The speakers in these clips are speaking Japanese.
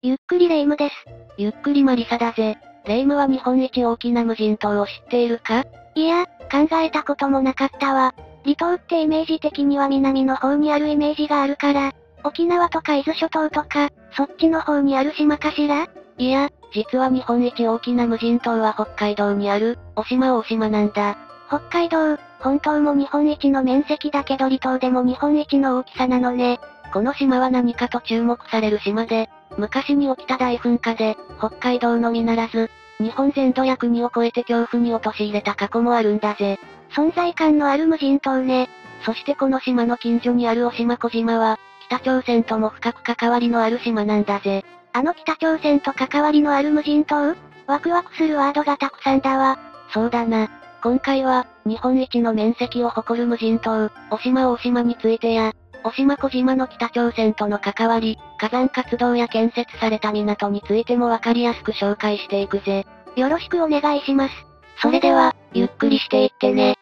ゆっくりレ夢ムです。ゆっくりマリサだぜ。レ夢ムは日本一大きな無人島を知っているか？いや、考えたこともなかったわ。離島ってイメージ的には南の方にあるイメージがあるから、沖縄とか伊豆諸島とか、そっちの方にある島かしら？いや、実は日本一大きな無人島は北海道にある、渡島大島なんだ。北海道、本島も日本一の面積だけど離島でも日本一の大きさなのね。この島は何かと注目される島で、昔に起きた大噴火で、北海道のみならず、日本全土約2を超えて恐怖に陥れた過去もあるんだぜ。存在感のある無人島ね。そしてこの島の近所にある渡島小島は、北朝鮮とも深く関わりのある島なんだぜ。あの北朝鮮と関わりのある無人島ワクワクするワードがたくさんだわ。そうだな。今回は、日本一の面積を誇る無人島、渡島大島についてや、渡島小島の北朝鮮との関わり、火山活動や建設された港についてもわかりやすく紹介していくぜ。よろしくお願いします。それでは、ゆっくりしていってね。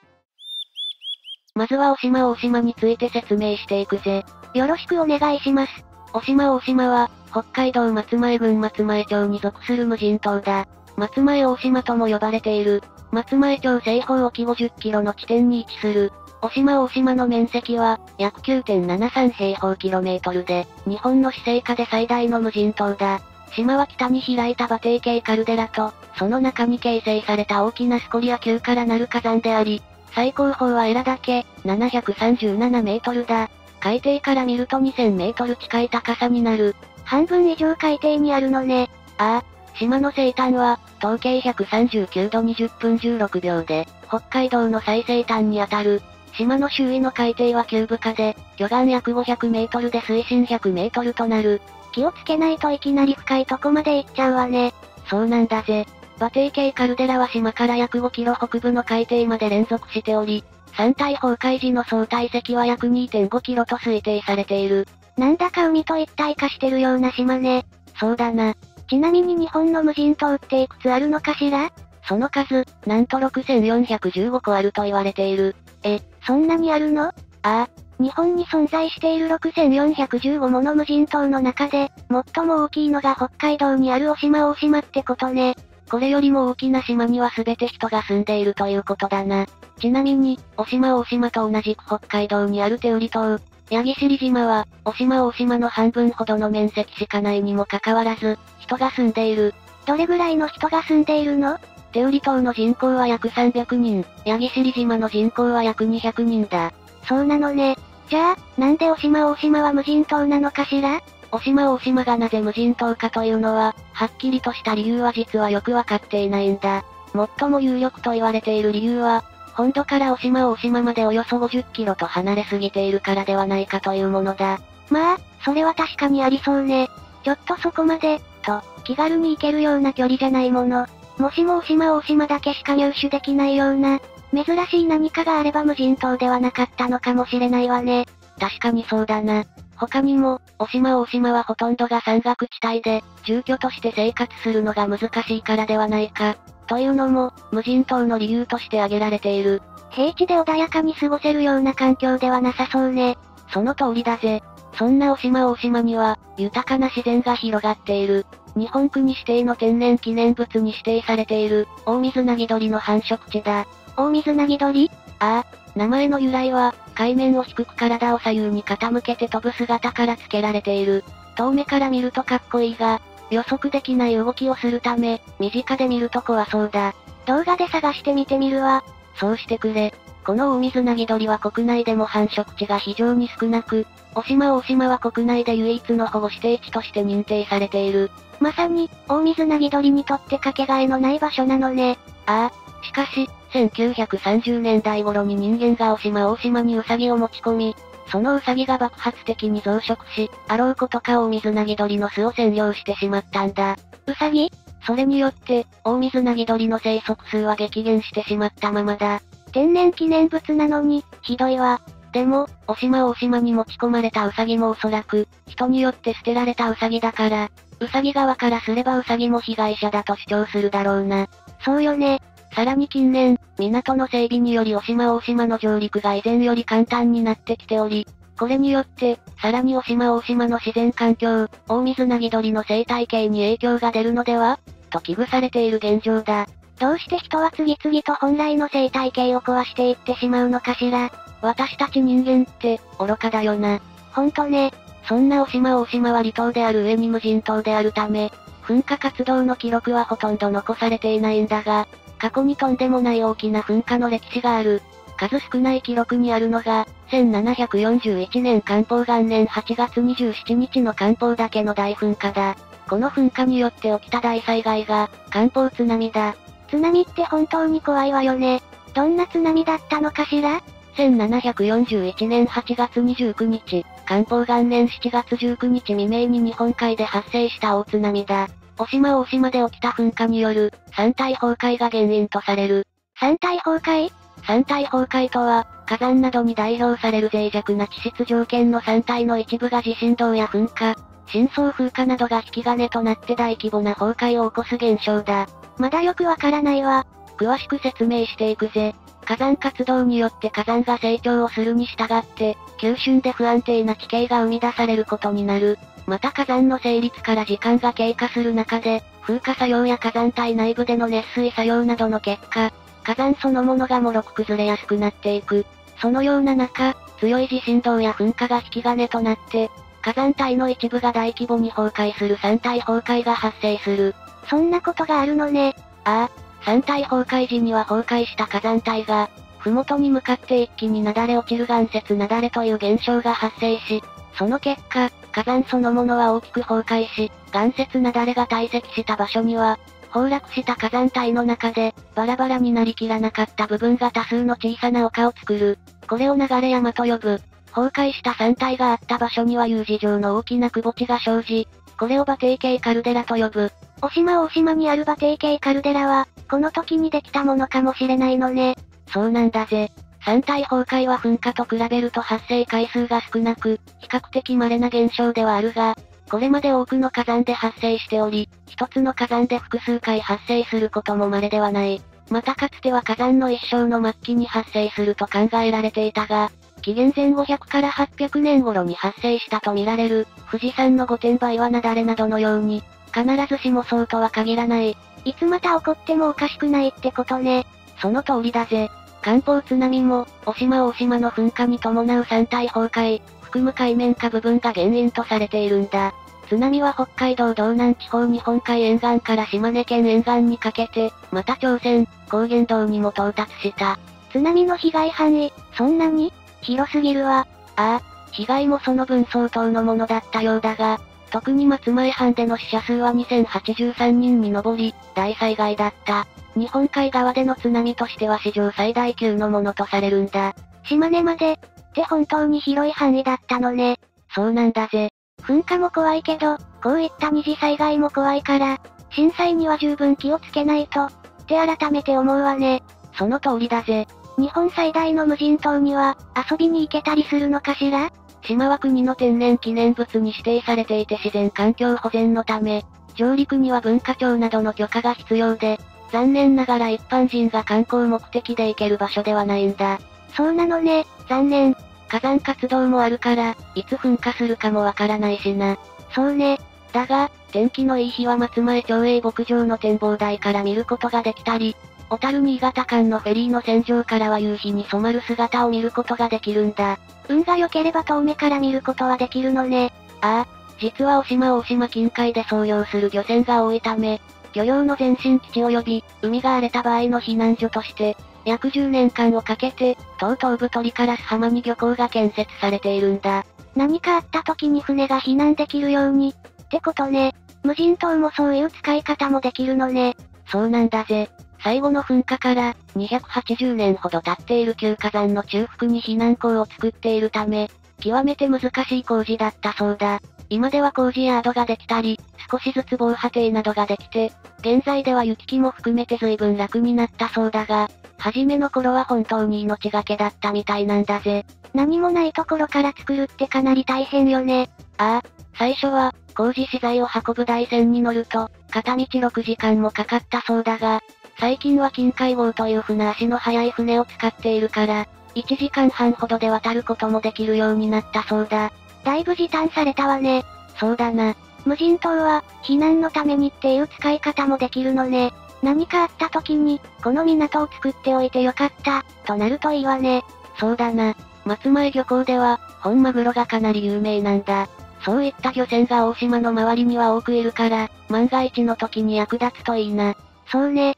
まずは渡島大島について説明していくぜ。よろしくお願いします。渡島大島は、北海道松前郡松前町に属する無人島だ。松前大島とも呼ばれている。松前町西方沖50キロの地点に位置する。渡島大島の面積は、約9.73平方キロメートルで、日本の市政下で最大の無人島だ。島は北に開いた馬蹄形カルデラと、その中に形成された大きなスコリア級からなる火山であり、最高峰はエラ岳、737メートルだ。海底から見ると2000メートル近い高さになる。半分以上海底にあるのね。ああ、島の西端は、統計139度20分16秒で、北海道の最西端にあたる。島の周囲の海底は急深で、魚岸約500メートルで水深100メートルとなる。気をつけないといきなり深いとこまで行っちゃうわね。そうなんだぜ。馬蹄形カルデラは島から約5キロ北部の海底まで連続しており、山体崩壊時の相対積は約2.5キロと推定されている。なんだか海と一体化してるような島ね。そうだな。ちなみに日本の無人島っていくつあるのかしら？その数、なんと6415個あると言われている。え、そんなにあるの？ああ。日本に存在している6415もの無人島の中で、最も大きいのが北海道にある渡島大島ってことね。これよりも大きな島には全て人が住んでいるということだな。ちなみに、渡島大島と同じく北海道にある手売島、八木尻島は、渡島大島の半分ほどの面積しかないにもかかわらず、人が住んでいる。どれぐらいの人が住んでいるの？手売島の人口は約300人、八木尻島の人口は約200人だ。そうなのね。じゃあ、なんで渡島大島は無人島なのかしら？渡島大島がなぜ無人島かというのは、はっきりとした理由は実はよくわかっていないんだ。最も有力と言われている理由は、本土から渡島大島までおよそ50キロと離れすぎているからではないかというものだ。まあ、それは確かにありそうね。ちょっとそこまで、と、気軽に行けるような距離じゃないもの。もしも大島大島だけしか入手できないような、珍しい何かがあれば無人島ではなかったのかもしれないわね。確かにそうだな。他にも、渡島大島はほとんどが山岳地帯で、住居として生活するのが難しいからではないか。というのも、無人島の理由として挙げられている。平地で穏やかに過ごせるような環境ではなさそうね。その通りだぜ。そんな渡島大島には、豊かな自然が広がっている。日本国指定の天然記念物に指定されている、大水なぎ鳥の繁殖地だ。大水なぎ鳥？ああ、名前の由来は、海面を低く体を左右に傾けて飛ぶ姿から付けられている。遠目から見るとかっこいいが、予測できない動きをするため、身近で見ると怖そうだ。動画で探してみてみるわ。そうしてくれ。この大水なぎ鳥は国内でも繁殖地が非常に少なく、渡島大島は国内で唯一の保護指定地として認定されている。まさに、大水なぎ鳥にとってかけがえのない場所なのね。ああ、しかし、1930年代頃に人間が渡島大島にウサギを持ち込み、そのウサギが爆発的に増殖し、あろうことか大水なぎ鳥の巣を占領してしまったんだ。ウサギそれによって、大水なぎ鳥の生息数は激減してしまったままだ。天然記念物なのに、ひどいわ。でも、大島大島に持ち込まれたウサギもおそらく、人によって捨てられたウサギだから、ウサギ側からすればウサギも被害者だと主張するだろうな。そうよね。さらに近年、港の整備により大島大島の上陸が以前より簡単になってきており、これによって、さらに大島大島の自然環境、大水なぎ鳥の生態系に影響が出るのでは？と危惧されている現状だ。どうして人は次々と本来の生態系を壊していってしまうのかしら。私たち人間って、愚かだよな。ほんとね。そんな大島大島は離島である上に無人島であるため、噴火活動の記録はほとんど残されていないんだが、過去にとんでもない大きな噴火の歴史がある。数少ない記録にあるのが、1741年漢方元年8月27日の漢方岳の大噴火だ。この噴火によって起きた大災害が、漢方津波だ。津波って本当に怖いわよね。どんな津波だったのかしら ?1741 年8月29日、漢方元年7月19日未明に日本海で発生した大津波だ。大島大島で起きた噴火による、山体崩壊が原因とされる。山体崩壊？山体崩壊とは、火山などに代表される脆弱な地質条件の山体の一部が地震動や噴火、深層風化などが引き金となって大規模な崩壊を起こす現象だ。まだよくわからないわ。詳しく説明していくぜ。火山活動によって火山が成長をするに従って、急峻で不安定な地形が生み出されることになる。また火山の成立から時間が経過する中で、風化作用や火山体内部での熱水作用などの結果、火山そのものが脆く崩れやすくなっていく。そのような中、強い地震動や噴火が引き金となって、火山体の一部が大規模に崩壊する山体崩壊が発生する。そんなことがあるのね。ああ、山体崩壊時には崩壊した火山体が、麓に向かって一気になだれ落ちる岩雪なだれという現象が発生し、その結果、火山そのものは大きく崩壊し、岩雪なだれが堆積した場所には、崩落した火山体の中で、バラバラになりきらなかった部分が多数の小さな丘を作る。これを流れ山と呼ぶ。崩壊した山体があった場所には U 字状の大きな窪地が生じ、これを馬蹄形カルデラと呼ぶ。お島大島にある馬蹄形カルデラは、この時にできたものかもしれないのね。そうなんだぜ。山体崩壊は噴火と比べると発生回数が少なく、比較的稀な現象ではあるが、これまで多くの火山で発生しており、一つの火山で複数回発生することも稀ではない。またかつては火山の一生の末期に発生すると考えられていたが、紀元前500から800年頃に発生したとみられる、富士山の御殿場岩なだれなどのように、必ずしもそうとは限らない。いつまた起こってもおかしくないってことね。その通りだぜ。漢方津波も、大島大島の噴火に伴う山体崩壊、含む海面下部分が原因とされているんだ。津波は北海道道南地方日本海沿岸から島根県沿岸にかけて、また朝鮮、高原道にも到達した。津波の被害範囲、そんなに？広すぎるわ。ああ、被害もその分相当のものだったようだが、特に松前藩での死者数は2083人に上り、大災害だった。日本海側での津波としては史上最大級のものとされるんだ。島根まで、って本当に広い範囲だったのね。そうなんだぜ。噴火も怖いけど、こういった二次災害も怖いから、震災には十分気をつけないと、って改めて思うわね。その通りだぜ。日本最大の無人島には、遊びに行けたりするのかしら？島は国の天然記念物に指定されていて自然環境保全のため、上陸には文化庁などの許可が必要で、残念ながら一般人が観光目的で行ける場所ではないんだ。そうなのね、残念。火山活動もあるから、いつ噴火するかもわからないしな。そうね。だが、天気のいい日は松前町営牧場の展望台から見ることができたり、小樽新潟間のフェリーの船上からは夕日に染まる姿を見ることができるんだ。運が良ければ遠目から見ることはできるのね。ああ、実は大島大島近海で操業する漁船が多いため、漁業の前進基地及び、海が荒れた場合の避難所として、約10年間をかけて、東東部鳥カラス浜に漁港が建設されているんだ。何かあった時に船が避難できるように、ってことね。無人島もそういう使い方もできるのね。そうなんだぜ。最後の噴火から280年ほど経っている旧火山の中腹に避難港を作っているため、極めて難しい工事だったそうだ。今では工事ヤードができたり、少しずつ防波堤などができて、現在では行き来も含めて随分楽になったそうだが、初めの頃は本当に命がけだったみたいなんだぜ。何もないところから作るってかなり大変よね。ああ、最初は、工事資材を運ぶ台船に乗ると、片道6時間もかかったそうだが、最近は近海号という船足の速い船を使っているから、1時間半ほどで渡ることもできるようになったそうだ。だいぶ時短されたわね。そうだな。無人島は、避難のためにっていう使い方もできるのね。何かあった時に、この港を作っておいてよかった、となるといいわね。そうだな。松前漁港では、本マグロがかなり有名なんだ。そういった漁船が大島の周りには多くいるから、万が一の時に役立つといいな。そうね。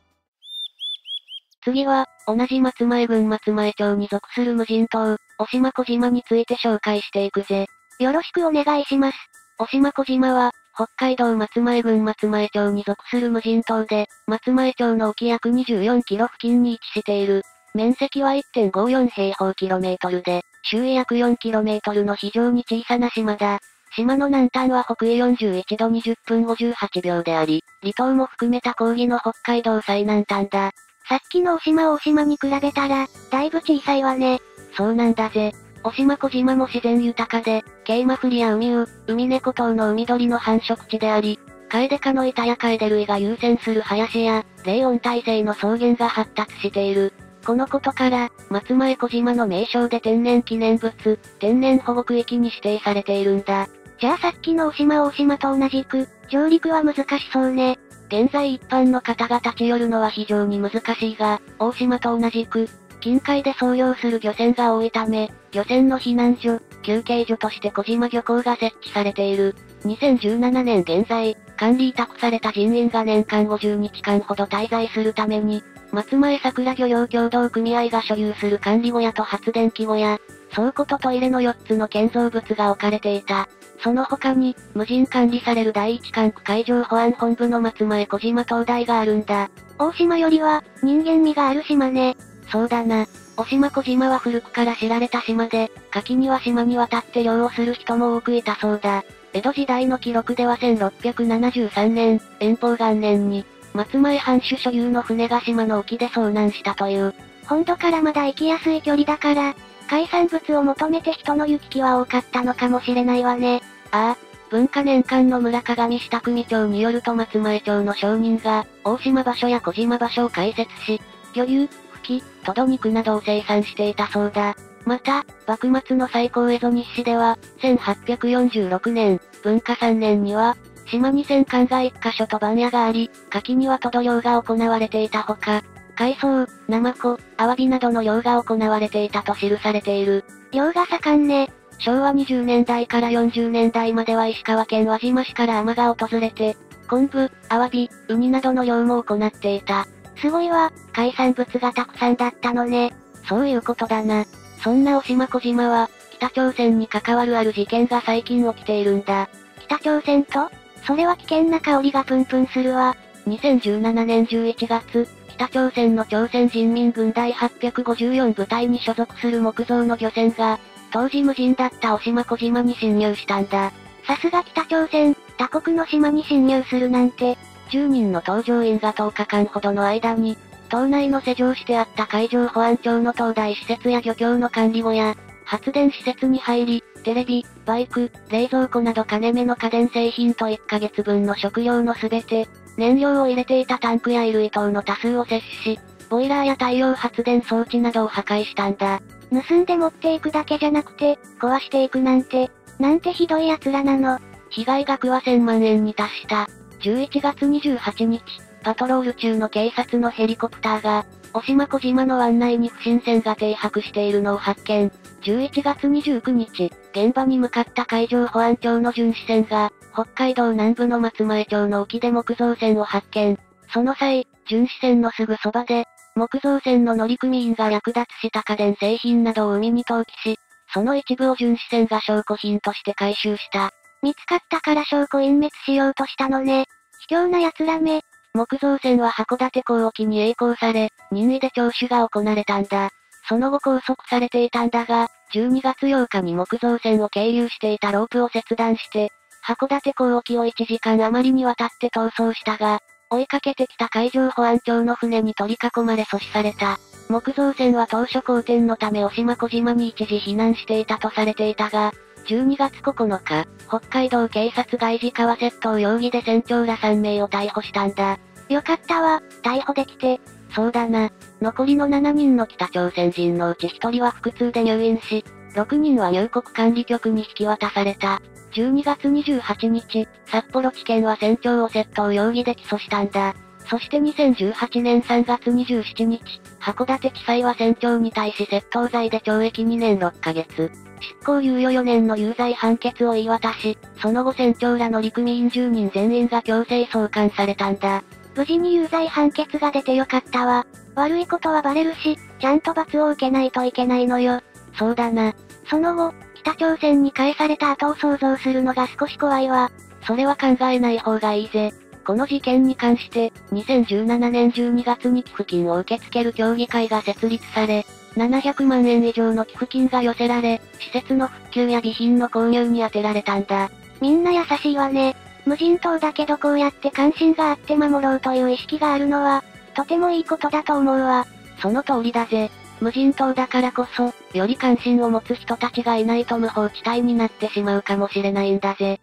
次は、同じ松前郡松前町に属する無人島、大島小島について紹介していくぜ。よろしくお願いします。大島小島は、北海道松前郡松前町に属する無人島で、松前町の沖約24キロ付近に位置している。面積は1.54平方キロメートルで、周囲約4キロメートルの非常に小さな島だ。島の南端は北緯41度20分58秒であり、離島も含めた広義の北海道最南端だ。さっきの大島大島に比べたら、だいぶ小さいわね。そうなんだぜ。大島小島も自然豊かで、ケイマフリや海ウ、海猫等の海鳥の繁殖地であり、カエデ科の板やカエデ類が優先する林や、冷温耐性の草原が発達している。このことから、松前小島の名称で天然記念物、天然保護区域に指定されているんだ。じゃあさっきの大島大島と同じく、上陸は難しそうね。現在一般の方が立ち寄るのは非常に難しいが、大島と同じく、近海で操業する漁船が多いため、漁船の避難所、休憩所として小島漁港が設置されている。2017年現在、管理委託された人員が年間50日間ほど滞在するために、松前桜漁業協同組合が所有する管理小屋と発電機小屋、倉庫とトイレの4つの建造物が置かれていた。その他に、無人管理される第一管区海上保安本部の松前小島灯台があるんだ。大島よりは、人間味がある島ね。そうだな。大島小島は古くから知られた島で、柿には島に渡って漁をする人も多くいたそうだ。江戸時代の記録では1673年、遠方元年に、松前藩主所有の船が島の沖で遭難したという。本土からまだ行きやすい距離だから、海産物を求めて人の行き来は多かったのかもしれないわね。ああ、文化年間の村鏡下組町によると松前町の商人が、大島場所や小島場所を開設し、魚流、吹き、トド肉などを生産していたそうだ。また、幕末の最高蝦夷日誌では、1846年、文化3年には、島に戦艦が1カ所と番屋があり、柿にはトド漁が行われていたほか、海藻、ナマコ、アワビなどの漁が行われていたと記されている。漁が盛んね。昭和20年代から40年代までは石川県輪島市から海が訪れて、昆布、アワビ、ウニなどの漁も行っていた。すごいわ、海産物がたくさんだったのね。そういうことだな。そんな大島小島は、北朝鮮に関わるある事件が最近起きているんだ。北朝鮮と？それは危険な香りがプンプンするわ。2017年11月、北朝鮮の朝鮮人民軍第854部隊に所属する木造の漁船が、当時無人だった大島小島に侵入したんだ。さすが北朝鮮、他国の島に侵入するなんて。10人の搭乗員が10日間ほどの間に、島内の施錠してあった海上保安庁の東大施設や漁協の管理後や、発電施設に入り、テレビ、バイク、冷蔵庫など金目の家電製品と1ヶ月分の食料のすべて、燃料を入れていたタンクや衣類等の多数を摂取し、ボイラーや太陽発電装置などを破壊したんだ。盗んで持っていくだけじゃなくて、壊していくなんて、なんてひどい奴らなの。被害額は1000万円に達した。11月28日、パトロール中の警察のヘリコプターが、大島小島の湾内に不審船が停泊しているのを発見。11月29日、現場に向かった海上保安庁の巡視船が、北海道南部の松前町の沖で木造船を発見。その際、巡視船のすぐそばで、木造船の乗組員が略奪した家電製品などを海に投棄し、その一部を巡視船が証拠品として回収した。見つかったから証拠隠滅しようとしたのね。卑怯な奴らめ。木造船は函館港沖に栄光され、任意で聴取が行われたんだ。その後拘束されていたんだが、12月8日に木造船を経由していたロープを切断して、函館港沖を1時間余りにわたって逃走したが、追いかけてきた海上保安庁の船に取り囲まれ阻止された。木造船は当初好転のため大島小島に一時避難していたとされていたが、12月9日、北海道警察外事川窃盗容疑で船長ら3名を逮捕したんだ。よかったわ、逮捕できて。そうだな。残りの7人の北朝鮮人のうち1人は腹痛で入院し、6人は入国管理局に引き渡された。12月28日、札幌地検は船長を窃盗容疑で起訴したんだ。そして2018年3月27日、函館地裁は船長に対し窃盗罪で懲役2年6ヶ月、執行猶予4年の有罪判決を言い渡し、その後船長らの陸務員10人全員が強制送還されたんだ。無事に有罪判決が出てよかったわ。悪いことはバレるし、ちゃんと罰を受けないといけないのよ。そうだな。その後、北朝鮮に返された後を想像するのが少し怖いわ。それは考えない方がいいぜ。この事件に関して、2017年12月に寄付金を受け付ける協議会が設立され、700万円以上の寄付金が寄せられ、施設の復旧や備品の購入に充てられたんだ。みんな優しいわね。無人島だけどこうやって関心があって守ろうという意識があるのは、とてもいいことだと思うわ。その通りだぜ。無人島だからこそ、より関心を持つ人たちがいないと無法地帯になってしまうかもしれないんだぜ。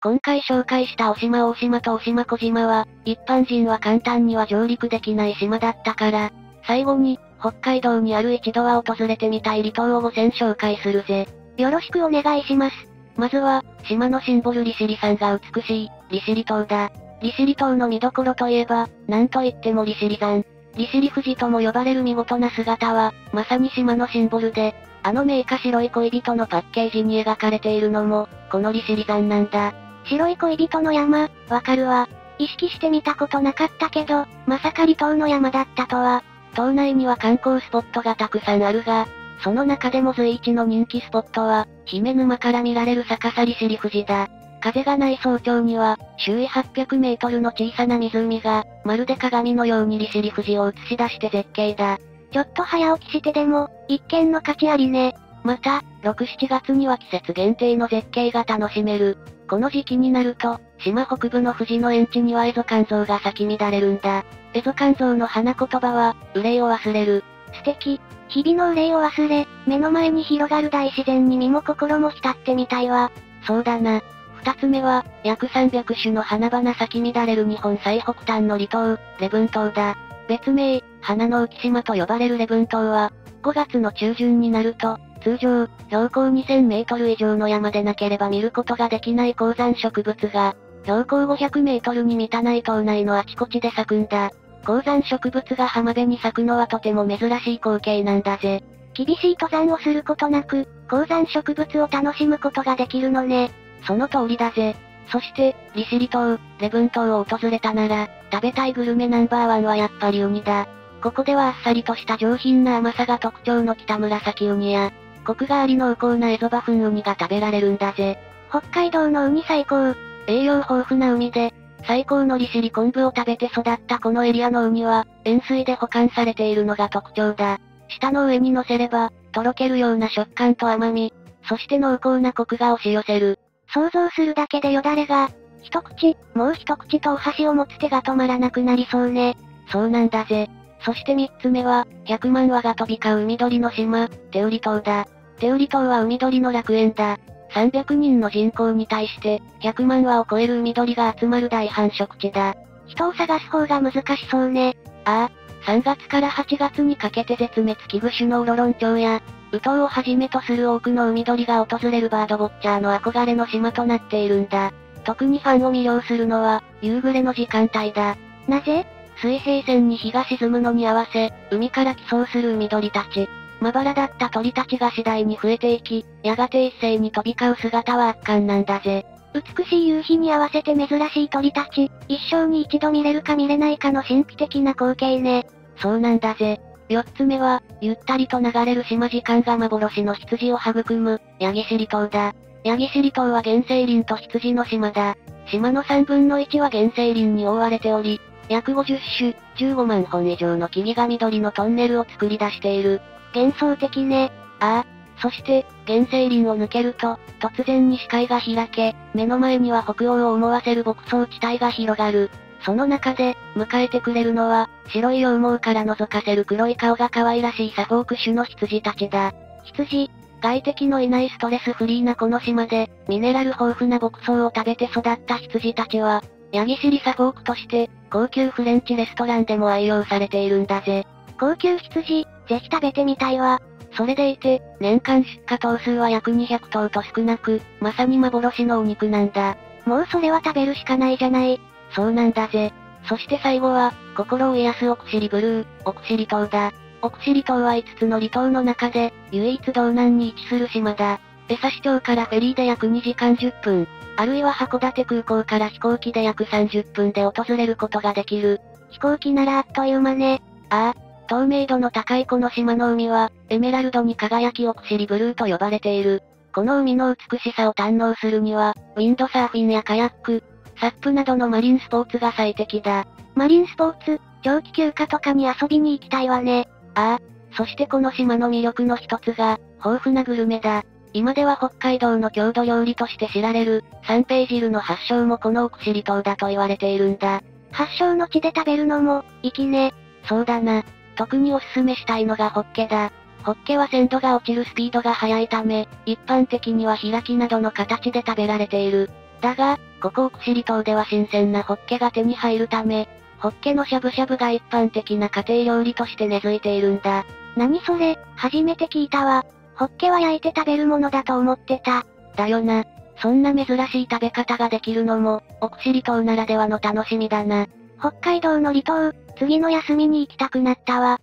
今回紹介した大島大島と大島小島は、一般人は簡単には上陸できない島だったから、最後に、北海道にある一度は訪れてみたい離島を5選紹介するぜ。よろしくお願いします。まずは、島のシンボル利尻山が美しい、利尻島だ。利尻島の見どころといえば、なんといっても利尻山。利尻富士とも呼ばれる見事な姿は、まさに島のシンボルで、あのメーカ白い恋人のパッケージに描かれているのも、この利尻山なんだ。白い恋人の山、わかるわ。意識してみたことなかったけど、まさか離島の山だったとは。島内には観光スポットがたくさんあるが、その中でも随一の人気スポットは、姫沼から見られる逆さ利尻富士だ。風がない早朝には、周囲800メートルの小さな湖が、まるで鏡のように利尻富士を映し出して絶景だ。ちょっと早起きしてでも、一見の価値ありね。また、6、7月には季節限定の絶景が楽しめる。この時期になると、島北部の富士の園地にはエゾ肝臓が咲き乱れるんだ。エゾ肝臓の花言葉は、憂いを忘れる。素敵。日々の憂いを忘れ、目の前に広がる大自然に身も心も浸ってみたいわ。そうだな。二つ目は、約300種の花々咲き乱れる日本最北端の離島、レブン島だ。別名、花の浮島と呼ばれるレブン島は、5月の中旬になると、通常、標高2000メートル以上の山でなければ見ることができない高山植物が、標高500メートルに満たない島内のあちこちで咲くんだ。高山植物が浜辺に咲くのはとても珍しい光景なんだぜ。厳しい登山をすることなく、高山植物を楽しむことができるのね。その通りだぜ。そして、利尻島、レブン島を訪れたなら、食べたいグルメナンバーワンはやっぱりウニだ。ここではあっさりとした上品な甘さが特徴の北紫ウニや、コクがあり濃厚なエゾバフンウニが食べられるんだぜ。北海道のウニ最高。栄養豊富な海で、最高の利尻昆布を食べて育ったこのエリアのウニは、塩水で保管されているのが特徴だ。舌の上に乗せれば、とろけるような食感と甘み、そして濃厚なコクが押し寄せる。想像するだけでよだれが、一口、もう一口とお箸を持つ手が止まらなくなりそうね。そうなんだぜ。そして三つ目は、100万羽が飛び交う海鳥の島、手売島だ。手売島は海鳥の楽園だ。300人の人口に対して、100万羽を超える海鳥が集まる大繁殖地だ。人を探す方が難しそうね。ああ、3月から8月にかけて絶滅危惧種のウロロン鳥や、ウトウをはじめとする多くの海鳥が訪れるバードウォッチャーの憧れの島となっているんだ。特にファンを魅了するのは、夕暮れの時間帯だ。なぜ？水平線に日が沈むのに合わせ、海から帰巣する海鳥たち。まばらだった鳥たちが次第に増えていき、やがて一斉に飛び交う姿は圧巻なんだぜ。美しい夕日に合わせて珍しい鳥たち、一生に一度見れるか見れないかの神秘的な光景ね。そうなんだぜ。四つ目は、ゆったりと流れる島時間が幻の羊を育む、ヤギシリ島だ。ヤギシリ島は原生林と羊の島だ。島の3分の1は原生林に覆われており、約50種、15万本以上の木々が緑のトンネルを作り出している。幻想的ね。ああ。そして、原生林を抜けると、突然に視界が開け、目の前には北欧を思わせる牧草地帯が広がる。その中で、迎えてくれるのは、白い羊毛から覗かせる黒い顔が可愛らしいサフォーク種の羊たちだ。羊、外敵のいないストレスフリーなこの島で、ミネラル豊富な牧草を食べて育った羊たちは、ヤギシリサフォークとして、高級フレンチレストランでも愛用されているんだぜ。高級羊、ぜひ食べてみたいわ。それでいて、年間出荷頭数は約200頭と少なく、まさに幻のお肉なんだ。もうそれは食べるしかないじゃない。そうなんだぜ。そして最後は、心を癒す奥尻ブルー、奥尻島だ。奥尻島は5つの離島の中で、唯一道南に位置する島だ。江差町からフェリーで約2時間10分、あるいは函館空港から飛行機で約30分で訪れることができる。飛行機ならあっという間ね。ああ、透明度の高いこの島の海は、エメラルドに輝き奥尻ブルーと呼ばれている。この海の美しさを堪能するには、ウィンドサーフィンやカヤック、サップなどのマリンスポーツが最適だ。マリンスポーツ、長期休暇とかに遊びに行きたいわね。ああ、そしてこの島の魅力の一つが、豊富なグルメだ。今では北海道の郷土料理として知られる、三平汁の発祥もこの奥尻島だと言われているんだ。発祥の地で食べるのも、粋ね。そうだな。特におすすめしたいのがホッケだ。ホッケは鮮度が落ちるスピードが速いため、一般的には開きなどの形で食べられている。だが、ここ奥尻島では新鮮なホッケが手に入るため、ホッケのしゃぶしゃぶが一般的な家庭料理として根付いているんだ。何それ、初めて聞いたわ。ホッケは焼いて食べるものだと思ってた。だよな。そんな珍しい食べ方ができるのも、奥尻島ならではの楽しみだな。北海道の離島、次の休みに行きたくなったわ。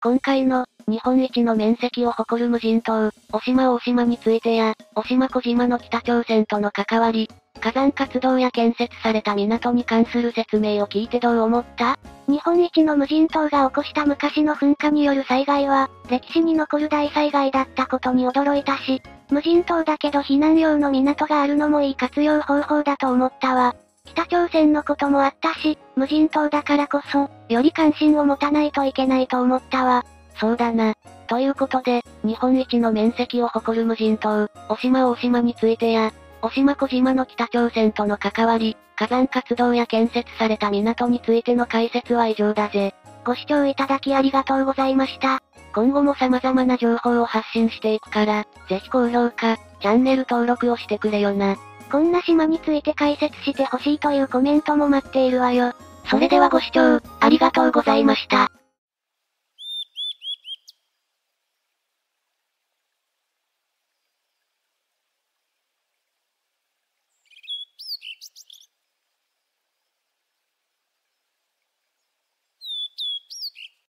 今回の、日本一の面積を誇る無人島、渡島大島についてや、渡島小島の北朝鮮との関わり、火山活動や建設された港に関する説明を聞いてどう思った？日本一の無人島が起こした昔の噴火による災害は、歴史に残る大災害だったことに驚いたし、無人島だけど避難用の港があるのもいい活用方法だと思ったわ。北朝鮮のこともあったし、無人島だからこそ、より関心を持たないといけないと思ったわ。そうだな。ということで、日本一の面積を誇る無人島、渡島大島についてや、渡島小島の北朝鮮との関わり、火山活動や建設された港についての解説は以上だぜ。ご視聴いただきありがとうございました。今後も様々な情報を発信していくから、ぜひ高評価、チャンネル登録をしてくれよな。こんな島について解説してほしいというコメントも待っているわよ。それではご視聴、ありがとうございました。